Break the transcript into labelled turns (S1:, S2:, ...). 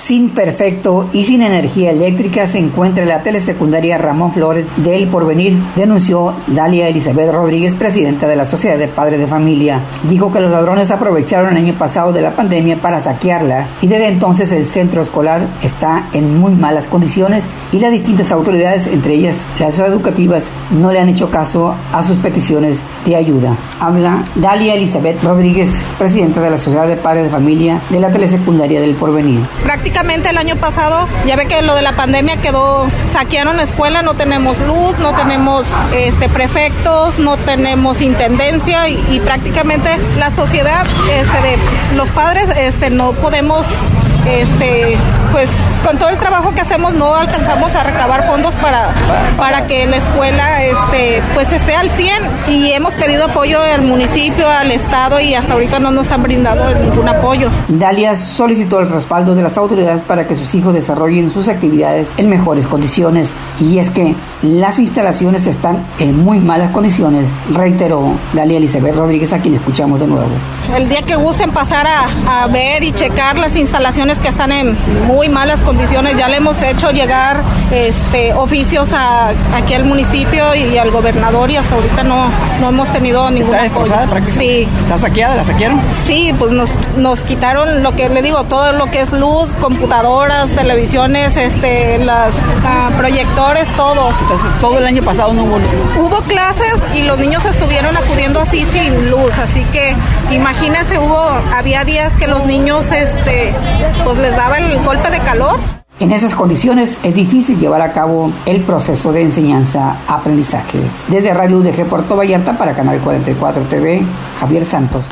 S1: Sin perfecto y sin energía eléctrica se encuentra la telesecundaria Ramón Flores del Porvenir, denunció Dalia Elizabeth Rodríguez, presidenta de la Sociedad de Padres de Familia. Dijo que los ladrones aprovecharon el año pasado de la pandemia para saquearla y desde entonces el centro escolar está en muy malas condiciones y las distintas autoridades, entre ellas las educativas, no le han hecho caso a sus peticiones de ayuda. Habla Dalia Elizabeth Rodríguez, presidenta de la Sociedad de Padres de Familia de la Telesecundaria del Porvenir.
S2: El año pasado, ya ve que lo de la pandemia quedó, saquearon la escuela, no tenemos luz, no tenemos este, prefectos, no tenemos intendencia y, prácticamente la sociedad este, de los padres este, no podemos este, pues con todo el trabajo que hacemos no alcanzamos a recabar fondos para, para que la escuela este, pues esté al 100 y hemos pedido apoyo al municipio, al Estado y hasta ahorita no nos han brindado ningún apoyo.
S1: Dalia solicitó el respaldo de las autoridades para que sus hijos desarrollen sus actividades en mejores condiciones y es que las instalaciones están en muy malas condiciones, reiteró Dalia Elizabeth Rodríguez a quien escuchamos de nuevo.
S2: El día que gusten pasar a, a ver y checar las instalaciones que están en muy malas condiciones. Ya le hemos hecho llegar este, oficios a, aquí al municipio y al gobernador y hasta ahorita no, no hemos tenido ningún
S1: ¿Está destrozada
S2: Sí.
S1: ¿Está saqueada? ¿La saquearon?
S2: Sí, pues nos, nos quitaron lo que le digo, todo lo que es luz, computadoras, televisiones, este, las ah, proyectores, todo.
S1: Entonces, todo el año pasado no hubo
S2: Hubo clases y los niños estuvieron acudiendo así sin luz, así que imagínese, hubo, había días que los niños, este, pues les daba el golpe de calor.
S1: En esas condiciones es difícil llevar a cabo el proceso de enseñanza-aprendizaje. Desde Radio UDG Puerto Vallarta para Canal 44 TV, Javier Santos.